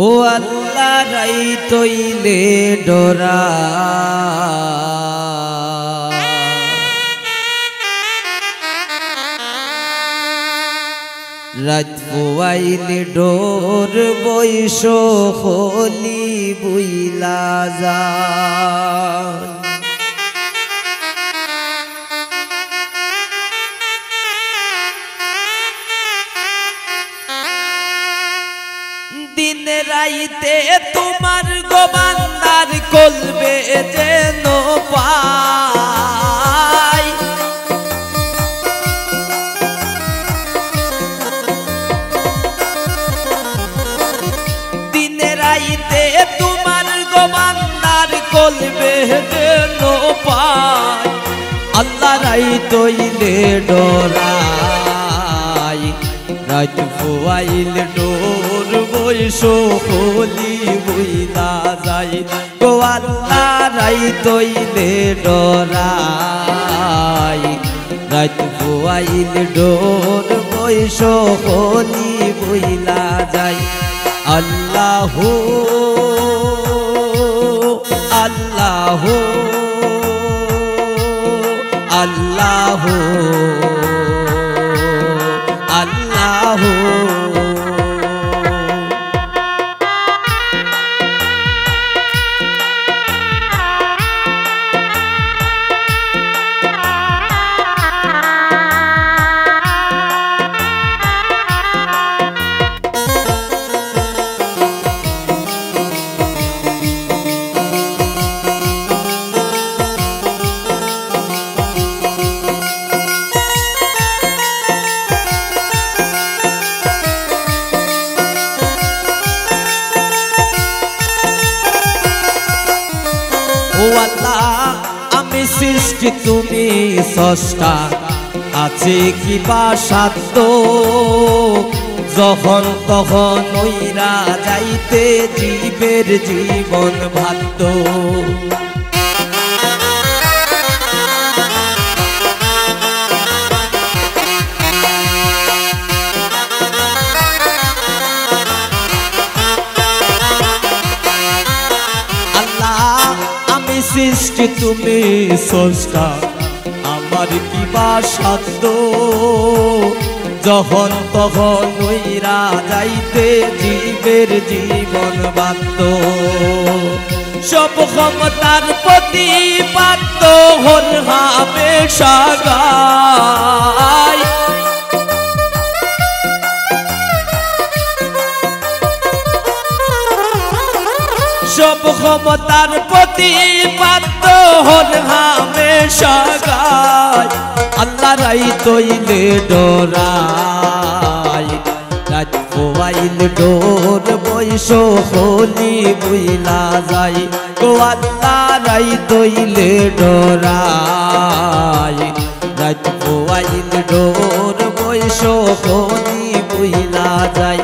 ও আল্লাহ রাই তৈলে ডোরা। রাত ডোর বৈশ হলি বুইলা যা রাইতে তোমার গোবান্দার কলবে যেন পাই। দিন রাইতে তোমার গোবান্দার কলবে যেন পাই। আল্লাহ রাই তৈলে ডরাই রাত ফুয়াইল ডোর বৈশ হলি বুইলা যাই। গো আল্লাহ রাই তৈলে ডরাই। রাত ফুয়াইল ডোর বুইলা যাই। আল্লাহ আল্লাহ আল্লাহ। সষ্টা আছে কি বা সাধ্য। যখন তখন ওইরা যাইতে জীবের জীবন আমি সৃষ্টি, তুমি স্রষ্টা আমার কি বা সাধ্য। যখন তখন ওইরা যাইতে জীবের জীবন বাধ্য। সব ক্ষমতার প্রতি পাত্র হল হাবে সাগায় সব ক্ষমতার প্রতিপাদ্য হল হামেশা গায় আল্লাহ রাই তৈলে পোয়াইল ডোর বৈশ হলি বুইলা যাই গো আল্লাহ রাই তৈলে ডরাই রাত ডোর বৈশ হলি বুইলা যাই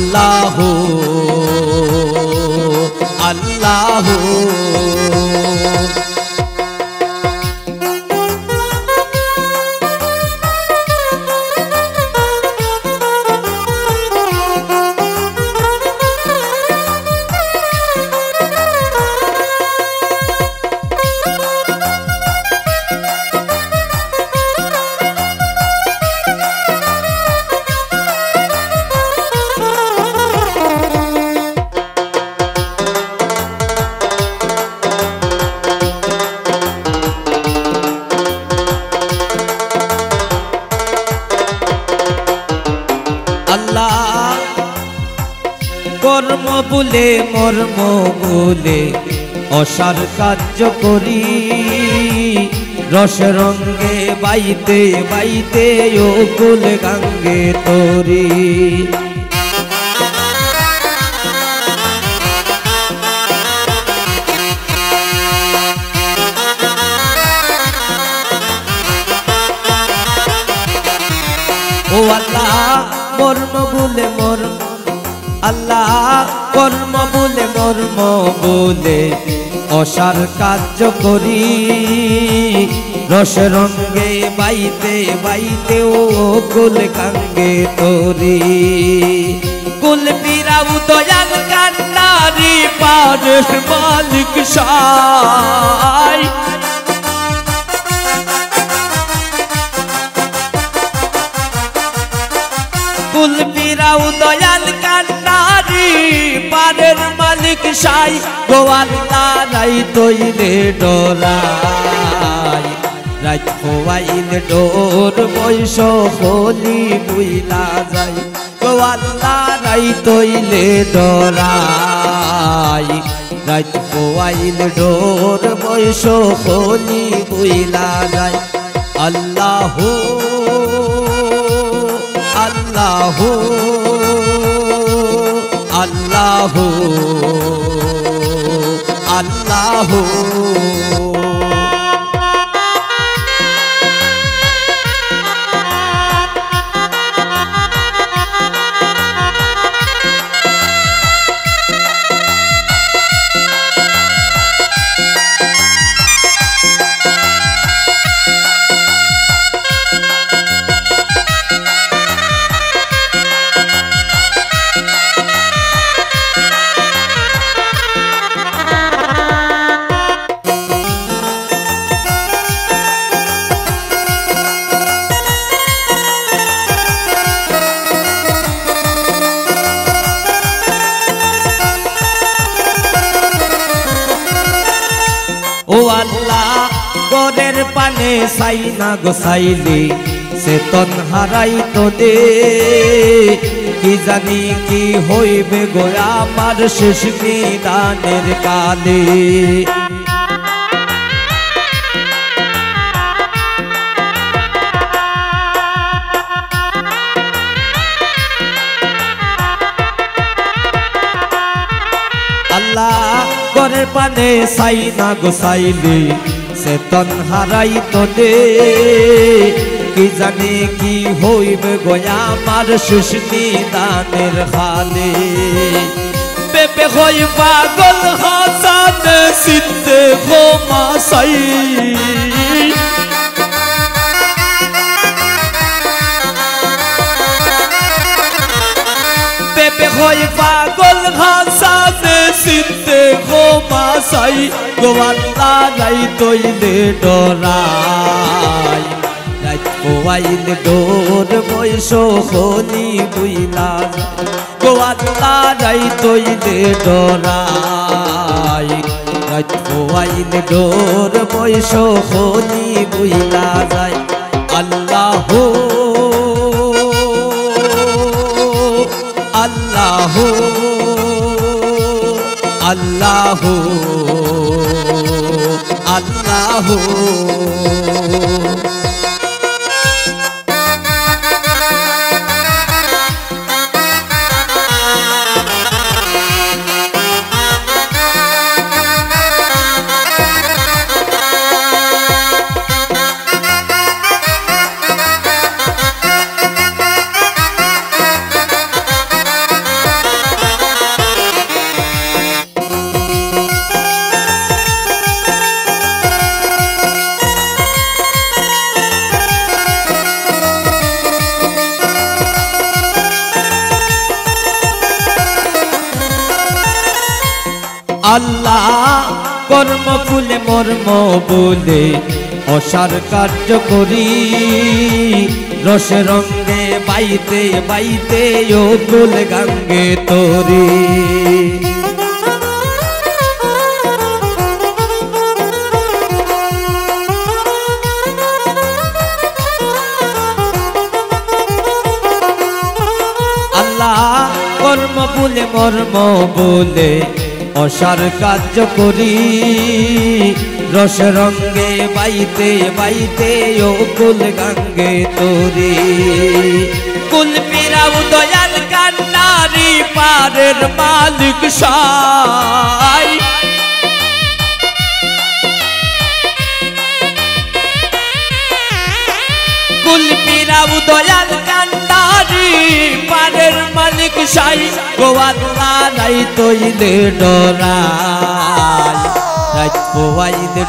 আল্লাহ আল্লাহ আল্লাহ বলে মর্ম বলে অসার কার্য করি। রস রঙ্গে বাইতে বাইতে ও কুল গাঙ্গে তরি। আল্লাহ কর্ম বলে, মর্ম বলে, অসার কার্য করি। রস রঙ্গে বাইতে বাইতে, ও কুল কাঙ্গে তোরে। কুল পিরাউ দয়াল কান্নারি মালিক সাই। কুল পিরাউ দয়াল কান্নারি পারের মালিক সাই, গোয়াল্লা রাই তৈরে ডোরাই রাত খোয়াইল ডোর বৈশ হলি বুইলা যাই, গোয়াল্লা রাই তৈলে ডোরাই রাত খোয়াইল ডোর বৈশ হলি বুইলা যাই, আল্লাহু আল্লাহু। আল্লাহু আল্লাহু ও গরের পানে সাই না গোসাইলে সে তন হারাই তো দে কি জানি কি হইবে গো আমার শেষ নিদানের কালে। আল্লাহ গরের পানে সাই না গোসাইলে সে তন হারাই তো দে কি জানে কি হইবে গয়া আমার শেষ দানের হালে পেপে হই পাগল হাসান সিদ্ধে ঘোমা সাই সাই গোয়াল্লা রাই তৈলে ডরাই। রাত ডোর বৈশ হলি গোয়াল্লা রাই তৈলে ডরাই। রাত ডোর বৈশ বুইলা যায় আল্লাহ আল্লাহ আল্লাহ। আল্লাহ আল্লাহ, কর্ম ফুলে মর্ম বলে অসার কার্য করি। রস রঙ্গে বাইতে বাইতে ও কুল গাঙ্গে তোরে। আল্লাহ, কর্ম বলে মর্ম বলে অসার কার্য করি। রস রঙ্গে বাইতে বাইতে ও কুল গঙ্গে তোরে। কুল পিরাও দয়াল কান্নারি, পারের মালিক সাই। কুল পিরাও দয়াল কান্নারি পারের মালিক সাই গোয়াল্লা নাই তৈলে ডরাই।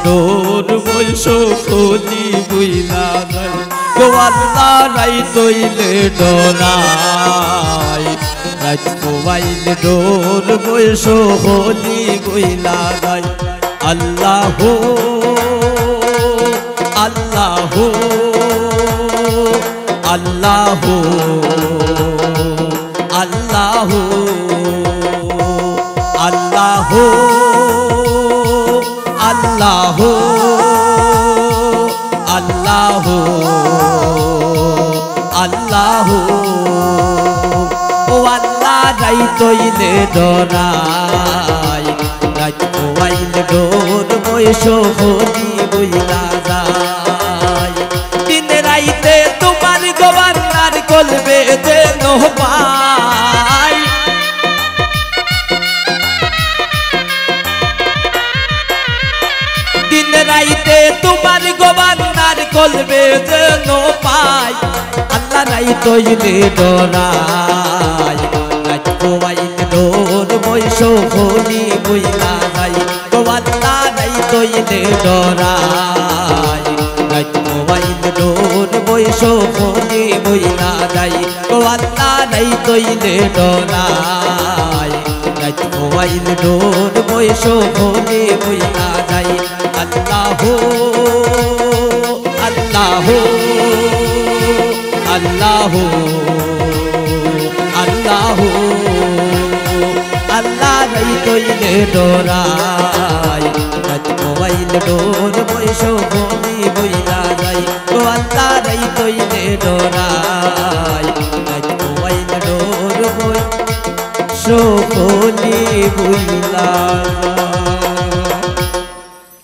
ডোর বৈশ বুইলা যায় গো আল্লাহ রাই তৈলে ডরাই। রাত ডোর বৈশ বুইলা যায় আল্লাহ আল্লাহ আল্লাহ। আল্লাহ আল্লাহ আল্লাহ আল্লাহ আল্লাহ। ও আল্লাহ রাই তৈলে ডরাই রাত মোবাইল ডোর বয়স হলি বইলা যায় দিন রাইতে তোমার গবান্নার কলবে যেন পাই চলবে যেন পাই। আল্লাহ নাই তৈলে ডরাই। বলি বুঝলা ভাই নাই। তৈলে ডরাই। মোবাইল বৈশো বলি বুঝলা যাই আল্লাহ নাই তৈলে ডরাই। মোবাইল ডোর বৈশো বুঝলা যাই আল্লাহ আল্লাহ আল্লাহ আল্লাহ নাই কইলে ডোরাই। মোবাইল ডোর বৈশ বনি বইলা যাই। গো আল্লাহ নাই কইলে ডোরাই। মোবাইল ডোর বৈশ বনি বইলা